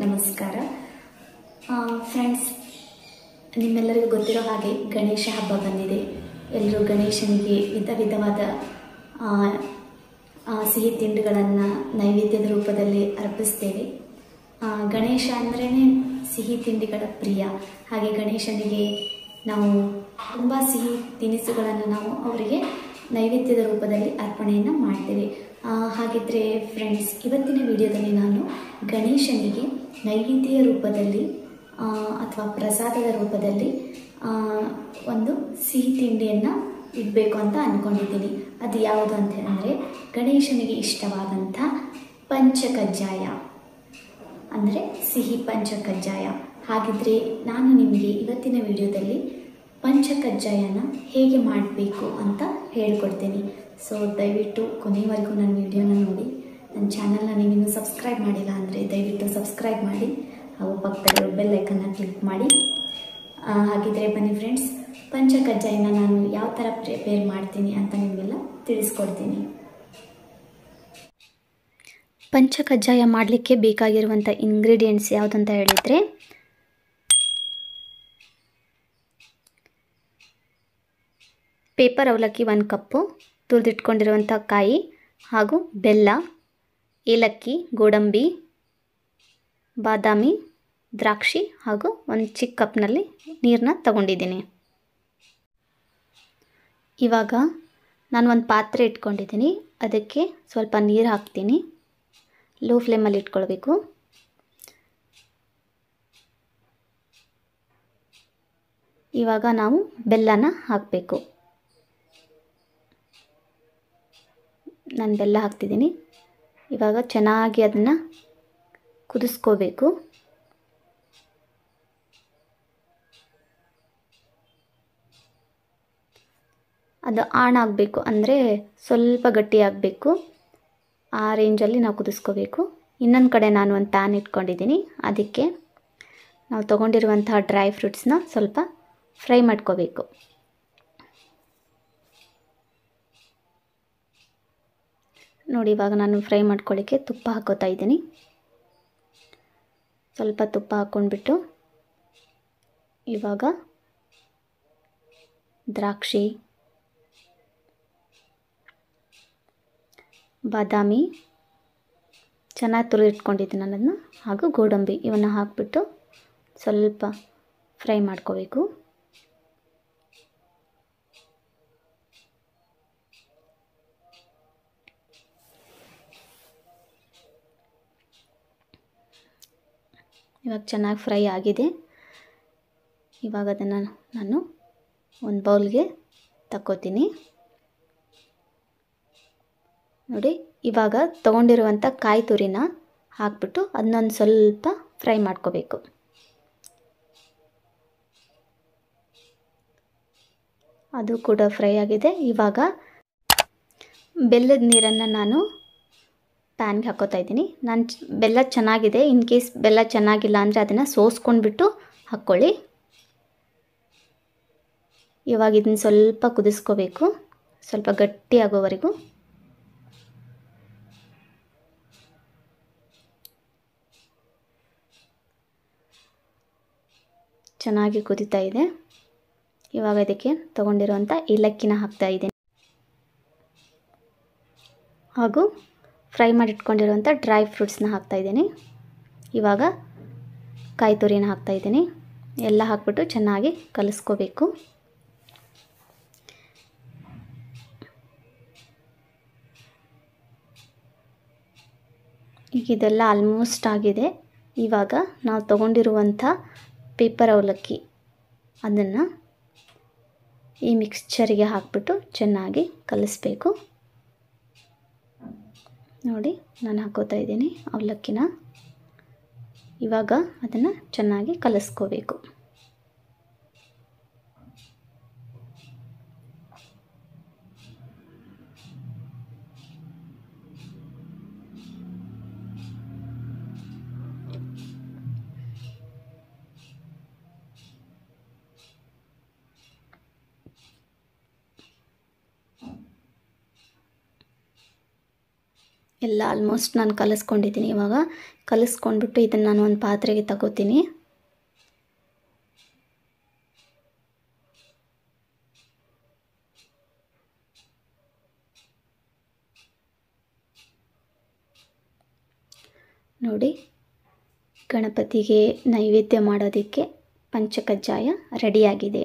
ನಮಸ್ಕಾರ. ಫ್ರೆಂಡ್ಸ್ ನಿಮ್ಮೆಲ್ಲರಿಗೂ ಗೊತ್ತಿರೋ ಹಾಗೆ ಗಣೇಶ ಹಬ್ಬ ಬಂದಿದೆ. ಎಲ್ಲರೂ ಗಣೇಶನಿಗೆ ವಿಧ ವಿಧವಾದ ಸಿಹಿ ತಿಂಡಿಗಳನ್ನು ನೈವೇದ್ಯದ ರೂಪದಲ್ಲಿ ಅರ್ಪಿಸ್ತೇವೆ. ಗಣೇಶ ಅಂದ್ರೇ ಸಿಹಿ ತಿಂಡಿಗಳ ಪ್ರಿಯ. ಹಾಗೆ ಗಣೇಶನಿಗೆ ನಾವು ತುಂಬ ಸಿಹಿ ತಿನಿಸುಗಳನ್ನು ನಾವು ಅವರಿಗೆ ನೈವೇದ್ಯದ ರೂಪದಲ್ಲಿ ಅರ್ಪಣೆಯನ್ನು ಮಾಡ್ತೇವೆ. ಹಾಗಿದ್ರೆ ಫ್ರೆಂಡ್ಸ್ ಇವತ್ತಿನ ವಿಡಿಯೋದಲ್ಲಿ ನಾನು ಗಣೇಶನಿಗೆ ನೈವೇದ್ಯ ರೂಪದಲ್ಲಿ ಅಥವಾ ಪ್ರಸಾದದ ರೂಪದಲ್ಲಿ ಒಂದು ಸಿಹಿ ತಿಂಡಿಯನ್ನು ಇಡಬೇಕು ಅಂತ ಅಂದ್ಕೊಂಡಿದ್ದೀನಿ ಅದು ಯಾವುದು ಅಂತ ಅಂದರೆ ಗಣೇಶನಿಗೆ ಇಷ್ಟವಾದಂಥ ಪಂಚಕಜ್ಜಾಯ. ಅಂದರೆ ಸಿಹಿ ಪಂಚಕಜ್ಜಾಯ. ಹಾಗಿದ್ರೆ ನಾನು ನಿಮಗೆ ಇವತ್ತಿನ ವಿಡಿಯೋದಲ್ಲಿ ಪಂಚಕಜ್ಜಾಯನ ಹೇಗೆ ಮಾಡಬೇಕು ಅಂತ ಹೇಳ್ಕೊಡ್ತೀನಿ. ಸೊ ದಯವಿಟ್ಟು ಕೊನೆಯವರೆಗೂ ನನ್ನ ವಿಡಿಯೋನ ನೋಡಿ. ನನ್ನ ಚಾನಲ್ನ ನೀವಿನ್ನೂ ಸಬ್ಸ್ಕ್ರೈಬ್ ಮಾಡಿಲ್ಲ ಅಂದರೆ ದಯವಿಟ್ಟು ಸಬ್ಸ್ಕ್ರೈಬ್ ಮಾಡಿ. ಹಾಗೂ ಪಕ್ಕದಲ್ಲಿ ಬೆಲ್ ಐಕನ್ನ ಕ್ಲಿಕ್ ಮಾಡಿ. ಹಾಗಿದ್ರೆ ಬನ್ನಿ ಫ್ರೆಂಡ್ಸ್ ಪಂಚಕಜ್ಜಾಯನ ನಾನು ಯಾವ ಥರ ಪ್ರಿಪೇರ್ ಮಾಡ್ತೀನಿ ಅಂತ ನಿಮಗೆಲ್ಲ ತಿಳಿಸ್ಕೊಡ್ತೀನಿ. ಪಂಚಕಜ್ಜಾಯ ಮಾಡಲಿಕ್ಕೆ ಬೇಕಾಗಿರುವಂಥ ಇಂಗ್ರೀಡಿಯೆಂಟ್ಸ್ ಯಾವುದಂತ ಹೇಳಿದರೆ ಪೇಪರ್ ಅವಲಕ್ಕಿ ಒಂದು ಕಪ್ಪು ತುರಿದಿಟ್ಕೊಂಡಿರುವಂಥ ಕಾಯಿ ಹಾಗೂ ಬೆಲ್ಲ, ಏಲಕ್ಕಿ, ಗೋಡಂಬಿ, ಬಾದಾಮಿ, ದ್ರಾಕ್ಷಿ ಹಾಗೂ ಒಂದು ಚಿಕ್ಕ ಕಪ್ನಲ್ಲಿ ನೀರನ್ನ ತಗೊಂಡಿದ್ದೀನಿ. ಇವಾಗ ನಾನು ಒಂದು ಪಾತ್ರೆ ಇಟ್ಕೊಂಡಿದ್ದೀನಿ. ಅದಕ್ಕೆ ಸ್ವಲ್ಪ ನೀರು ಹಾಕ್ತೀನಿ. ಲೋ ಫ್ಲೇಮಲ್ಲಿ ಇಟ್ಕೊಳ್ಬೇಕು. ಇವಾಗ ನಾವು ಬೆಲ್ಲನ ಹಾಕಬೇಕು. ನಾನು ಬೆಲ್ಲ ಹಾಕ್ತಿದ್ದೀನಿ. ಇವಾಗ ಚೆನ್ನಾಗಿ ಅದನ್ನು ಕುದಿಸ್ಕೋಬೇಕು. ಅದು ಆಣ್ ಆಗಬೇಕು ಅಂದರೆ ಸ್ವಲ್ಪ ಗಟ್ಟಿಯಾಗಬೇಕು ಆ ರೇಂಜಲ್ಲಿ ನಾವು ಕುದಿಸ್ಕೋಬೇಕು. ಇನ್ನೊಂದು ಕಡೆ ನಾನು ಒಂದು ಪ್ಯಾನ್ ಇಟ್ಕೊಂಡಿದ್ದೀನಿ. ಅದಕ್ಕೆ ನಾವು ತೊಗೊಂಡಿರುವಂತಹ ಡ್ರೈ ಫ್ರೂಟ್ಸ್ನ ಸ್ವಲ್ಪ ಫ್ರೈ ಮಾಡ್ಕೋಬೇಕು. ನೋಡಿ, ಇವಾಗ ನಾನು ಫ್ರೈ ಮಾಡ್ಕೊಳ್ಳಿಕ್ಕೆ ತುಪ್ಪ ಹಾಕೋತಾ ಇದ್ದೀನಿ. ಸ್ವಲ್ಪ ತುಪ್ಪ ಹಾಕ್ಕೊಂಡ್ಬಿಟ್ಟು ಇವಾಗ ದ್ರಾಕ್ಷಿ, ಬಾದಾಮಿ, ಚೆನ್ನಾಗಿ ತುರಿದಿಟ್ಕೊಂಡಿದ್ದೀನಿ ನಾನು ಹಾಗೂ ಗೋಡಂಬಿ ಇವನ್ನು ಹಾಕಿಬಿಟ್ಟು ಸ್ವಲ್ಪ ಫ್ರೈ ಮಾಡ್ಕೋಬೇಕು. ಇವಾಗ ಚೆನ್ನಾಗಿ ಫ್ರೈ ಆಗಿದೆ. ಇವಾಗ ಅದನ್ನು ನಾನು ಒಂದು ಬೌಲ್ಗೆ ತಕ್ಕೋತೀನಿ. ನೋಡಿ, ಇವಾಗ ತೊಗೊಂಡಿರುವಂಥ ಕಾಯಿ ತುರಿನ ಹಾಕ್ಬಿಟ್ಟು ಅದನ್ನೊಂದು ಸ್ವಲ್ಪ ಫ್ರೈ ಮಾಡ್ಕೋಬೇಕು. ಅದು ಕೂಡ ಫ್ರೈ ಆಗಿದೆ. ಇವಾಗ ಬೆಲ್ಲದ ನೀರನ್ನು ನಾನು ಪ್ಯಾನ್ಗೆ ಹಾಕೋತಾ ಇದ್ದೀನಿ. ನಾನು ಬೆಲ್ಲ ಚೆನ್ನಾಗಿದೆ. ಇನ್ ಕೇಸ್ ಬೆಲ್ಲ ಚೆನ್ನಾಗಿಲ್ಲ ಅಂದರೆ ಅದನ್ನು ಸೋಸ್ಕೊಂಡ್ಬಿಟ್ಟು ಹಾಕ್ಕೊಳ್ಳಿ ಇವಾಗ ಇದನ್ನು ಸ್ವಲ್ಪ ಕುದಿಸ್ಕೋಬೇಕು. ಸ್ವಲ್ಪ ಗಟ್ಟಿ ಆಗೋವರೆಗೂ. ಚೆನ್ನಾಗಿ ಕುದೀತಾ ಇದೆ. ಇವಾಗ ಇದಕ್ಕೆ ತಗೊಂಡಿರುವಂಥ ಏಲಕ್ಕಿನ ಹಾಕ್ತಾ ಇದ್ದೀನಿ. ಹಾಗೂ ಫ್ರೈ ಮಾಡಿ ಇಟ್ಕೊಂಡಿರುವಂಥ ಡ್ರೈ ಫ್ರೂಟ್ಸ್ನ ಹಾಕ್ತಾಯಿದ್ದೀನಿ ಇವಾಗ ಕಾಯಿ ತುರಿನ ಹಾಕ್ತಾಯಿದ್ದೀನಿ ಎಲ್ಲ ಹಾಕ್ಬಿಟ್ಟು ಚೆನ್ನಾಗಿ ಕಲಿಸ್ಕೋಬೇಕು. ಈಗ ಇದೆಲ್ಲ ಆಲ್ಮೋಸ್ಟ್ ಆಗಿದೆ. ಇವಾಗ ನಾವು ತಗೊಂಡಿರುವಂಥ ಪೇಪರ್ ಅವಲಕ್ಕಿ ಅದನ್ನು ಈ ಮಿಕ್ಸ್ಚರಿಗೆ ಹಾಕ್ಬಿಟ್ಟು ಚೆನ್ನಾಗಿ ಕಲಿಸ್ಬೇಕು. ನೋಡಿ ನಾನು ಹಾಕೋತಾ ಇದ್ದೀನಿ ಅವಲಕ್ಕಿನ. ಇವಾಗ ಅದನ್ನು ಚೆನ್ನಾಗಿ ಕಲಿಸ್ಕೋಬೇಕು. ಎಲ್ಲ ಆಲ್ಮೋಸ್ಟ್ ನಾನು ಕಲಿಸ್ಕೊಂಡಿದ್ದೀನಿ. ಇವಾಗ ಕಲಿಸ್ಕೊಂಡ್ಬಿಟ್ಟು ಇದನ್ನು ನಾನು ಒಂದು ಪಾತ್ರೆಗೆ ತಗೋತೀನಿ. ನೋಡಿ, ಗಣಪತಿಗೆ ನೈವೇದ್ಯ ಮಾಡೋದಕ್ಕೆ ಪಂಚಕಜ್ಜಾಯ ರೆಡಿಯಾಗಿದೆ.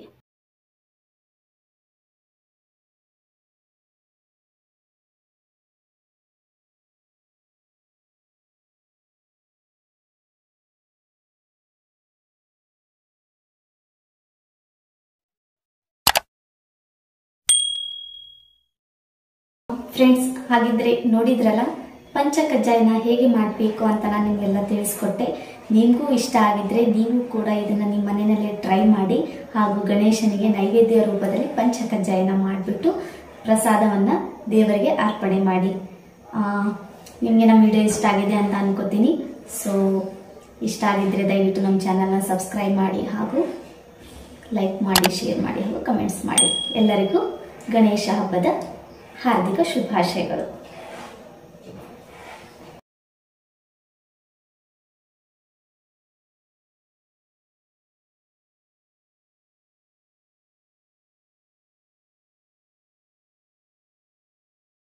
ಫ್ರೆಂಡ್ಸ್ ಹಾಗಿದ್ರೆ ನೋಡಿದ್ರಲ್ಲ? ಪಂಚಕಜ್ಜಾಯನ ಹೇಗೆ ಮಾಡಬೇಕು ಅಂತ ನಾನು ನಿಮಗೆಲ್ಲ ತಿಳಿಸ್ಕೊಟ್ಟೆ. ನಿಮಗೂ ಇಷ್ಟ ಆಗಿದ್ರೆ ನೀವು ಕೂಡ ಇದನ್ನು ನಿಮ್ಮ ಮನೆಯಲ್ಲೇ ಟ್ರೈ ಮಾಡಿ ಹಾಗೂ ಗಣೇಶನಿಗೆ ನೈವೇದ್ಯ ರೂಪದಲ್ಲಿ ಪಂಚಕಜ್ಜಾಯನ ಮಾಡಿಬಿಟ್ಟು ಪ್ರಸಾದವನ್ನು ದೇವರಿಗೆ ಅರ್ಪಣೆ ಮಾಡಿ. ನಿಮಗೆ ನಮ್ಮ ವಿಡಿಯೋ ಇಷ್ಟ ಆಗಿದೆ ಅಂತ ಅನ್ಕೋತೀನಿ. ಸೊ ಇಷ್ಟ ಆಗಿದ್ರೆ ದಯವಿಟ್ಟು ನಮ್ಮ ಚಾನಲ್ನ ಸಬ್ಸ್ಕ್ರೈಬ್ ಮಾಡಿ ಹಾಗೂ ಲೈಕ್ ಮಾಡಿ ಶೇರ್ ಮಾಡಿ ಹಾಗೂ ಕಮೆಂಟ್ಸ್ ಮಾಡಿ. ಎಲ್ಲರಿಗೂ ಗಣೇಶ ಹಬ್ಬದ ಹಾರ್ದಿಕ ಶುಭಾಶಯಗಳು